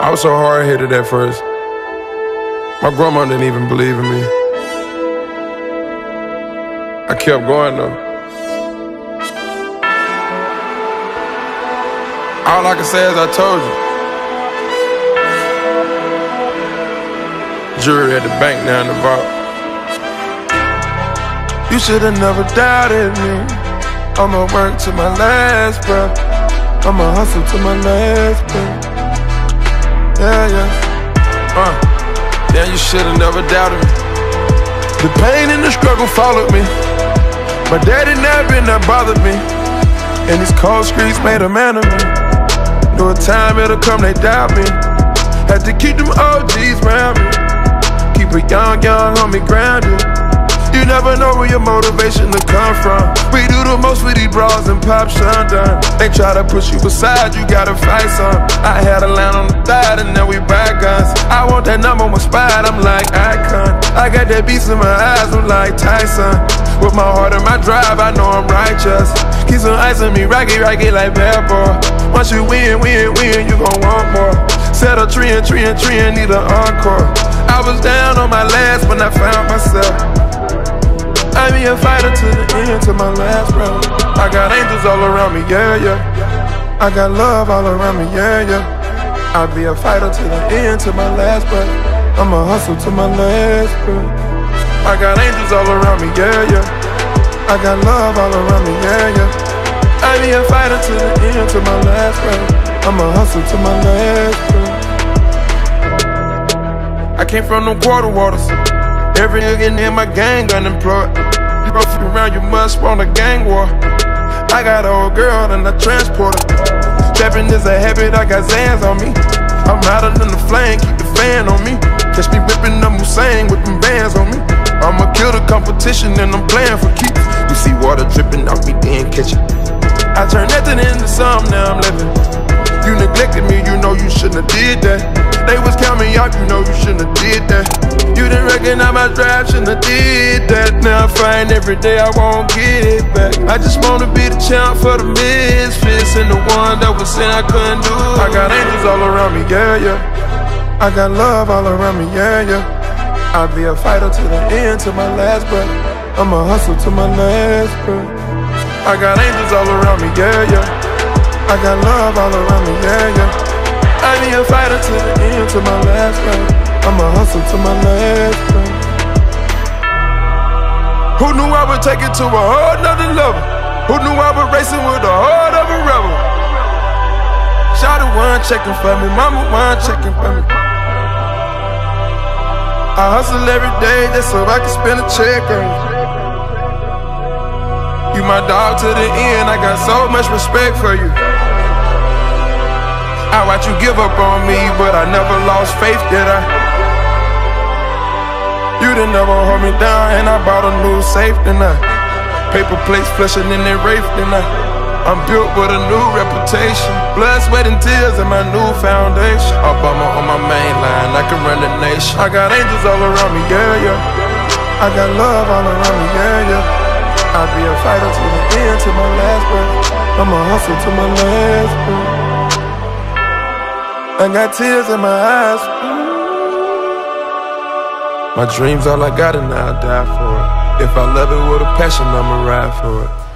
I was so hard headed at first. My grandma didn't even believe in me. I kept going though. All I can say is I told you. Jury at the bank now in the vault. You should've never doubted me. I'ma work to my last breath. I'ma hustle to my last breath. Yeah, yeah. Uh, damn, you should've never doubted me. The pain and the struggle followed me. My daddy never been that bothered me. And these cold streets made a man of me. Knew a time it'll come, they doubt me. Had to keep them OGs around me. Keep a young, young homie grounded. You never know where your motivation to come from. We do the most with these bras and pop shundun. They try to push you aside, you gotta fight some. I had a line on the thigh and now we buy guns. I want that number one spot, I'm like icon. I got that beast in my eyes, I'm like Tyson. With my heart and my drive, I know I'm righteous. Keep some ice on me, rocky, rocky like bad boy. Once you win, win, win, you gon' want more. Set a tree and tree and tree and need an encore. I was down on my last when I found myself. I be a fighter to the end, to my last breath. I got angels all around me, yeah, yeah. I got love all around me, yeah, yeah. I be a fighter to the end, to my last breath. I'ma hustle to my last breath. I got angels all around me, yeah, yeah. I got love all around me, yeah, yeah. I be a fighter to the end, to my last breath. I'ma hustle to my last breath. I came from them quarter waters. Every nigga in my gang unemployed. You fuck around, you must want a gang war. I got an old girl and I transport her. Is a habit, I got Zans on me. I'm hotter than the flame, keep the fan on me. Catch me whipping up Hussein with them bands on me. I'ma kill the competition and I'm playing for keeps. You see water dripping off me, then catch it. I turn nothing into something, now I'm living. You neglected me, you know you shouldn't have did that. They was counting out, you know you shouldn't have did that. You didn't recognize my drive, shouldn't have did that. Now I find every day I won't get it back. I just wanna be the champ for the misfits and the one that was saying I couldn't do. it. I got angels all around me, yeah, yeah. I got love all around me, yeah, yeah. I'll be a fighter to the end, to my last breath. I'ma hustle to my last breath. I got angels all around me, yeah, yeah. I got love all around me, yeah, yeah. I be a fighter to the end, to my last breath. I'ma hustle to my last breath. Who knew I would take it to a whole nother level? Who knew I was racing with the heart of a rebel? Shot one checking for me, mama one checking for me. I hustle every day just so I can spend a check on you. You my dog to the end, I got so much respect for you. I watch you give up on me, but I never lost faith, did I? You didn't never hold me down, and I bought a new safe, then I? Paper plates flushing in their rafe, then I? I'm built with a new reputation. Blood, sweat, and tears in my new foundation. Obama on my main line, I can run the nation. I got angels all around me, yeah, yeah. I got love all around me, yeah, yeah. I'll be a fighter to the end, to my last breath. I'ma hustle to my last breath I got tears in my eyes. My dreams all I got and I'll die for. It If I love it with a passion, I'ma ride for. it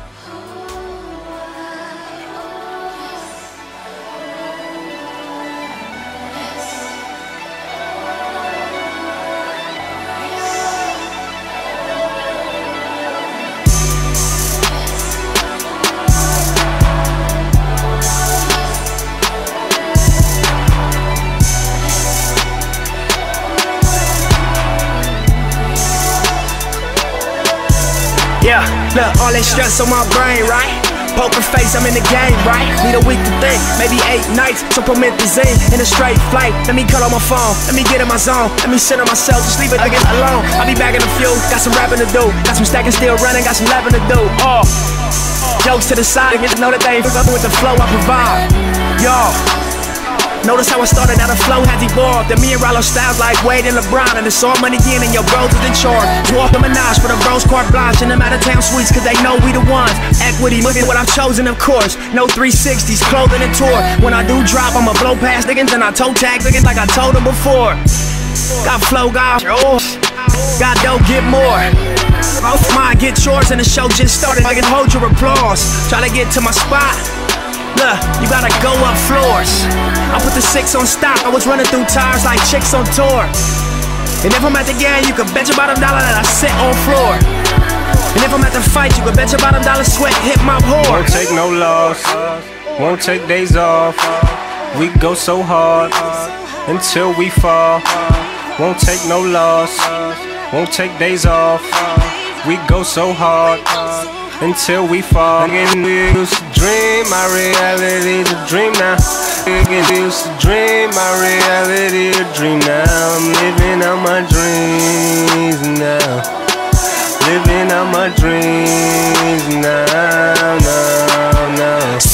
Yeah, look, all that stress on my brain, right? Poker face, I'm in the game, right? Need a week to think, maybe eight nights. Supplementazine in a straight flight. Let me cut on my phone, let me get in my zone. Let me center myself, just leave it again alone. I'll be back in a few, got some rapping to do. Got some stacking still running, got some laughing to do. Oh, jokes to the side, get to know that they ain't fucking with the flow I provide. Y'all. Notice how I started out, the flow has evolved. And me and Rollo styles like Wade and LeBron. And it's all money in, and your bros is in charge. Dwarf the Minaj for the bros carte blanche. And them out of town suites, cause they know we the ones. Equity, look at what I've chosen, of course. No 360s, clothing and tour. When I do drop, I'ma blow past niggas and I toe tag niggas like I told them before. Got flow, got oh, got dope, get more. Both mine get yours, and the show just started. I can hold your applause. Try to get to my spot. You gotta go up floors. I put the six on stock. I was running through tires like chicks on tour. And if I'm at the game, you can bet your bottom dollar that I sit on floor. And if I'm at the fight, you can bet your bottom dollar sweat hit my whore. Won't take no loss, won't take days off. We go so hard until we fall. Won't take no loss, won't take days off. We go so hard until we fall. Nigga, we used to dream, my reality's a dream now. Nigga, we used to dream, my reality a dream now. I'm living out my dreams now. Living out my dreams now.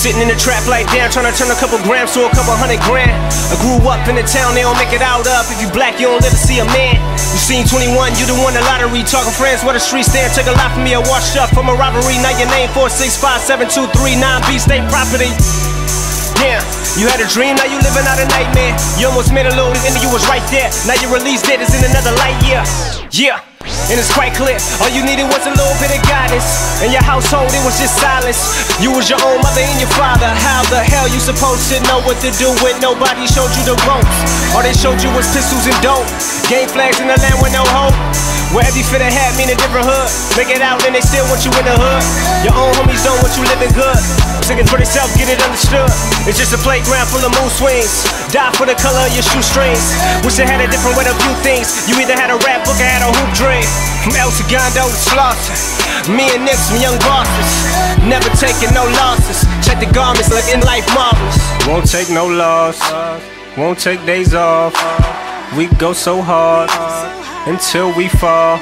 Sitting in the trap like damn, trying to turn a couple grams to a couple hundred grand. I grew up in the town, they don't make it out up. If you black, you don't live to see a man. You seen 21, you the one the lottery. Talking friends where the streets stand. Took a lot from me, I washed up from a robbery. Now your name 465723 B State property. Yeah, you had a dream, now you living out a nightmare. You almost made a little, and you was right there. Now your release date is in another light year. Yeah. And it's quite clear, all you needed was a little bit of guidance. In your household, it was just silence. You was your own mother and your father. How the hell you supposed to know what to do when nobody showed you the ropes? All they showed you was pistols and dope. Game flags in the land with no hope. Where every fit a hat mean a different hood. Make it out and they still want you in the hood. Your own homies don't want you living good. Singing for themselves, get it understood. It's just a playground full of moon swings. Die for the color of your shoestrings. Wish I had a different way to view things. You either had a rap book or had a hoop dream. From El Segundo to Slaughter. Me and Nick, some young bosses. Never taking no losses. Check the garments, looking life marvelous. Won't take no loss, won't take days off. We go so hard until we fall.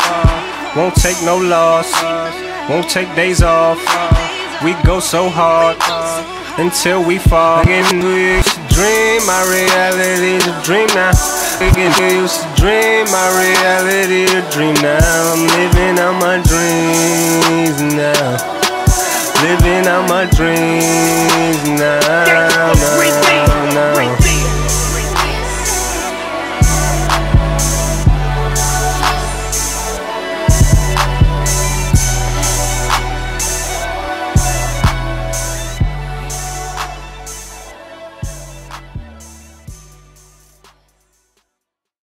Won't take no loss, won't take days off. We go so hard until we fall. Again, we used to dream, my reality's a dream now. Again, we used to dream, my reality's a dream now. I'm living out my dreams now. Living out my dreams now. now.